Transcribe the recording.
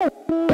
you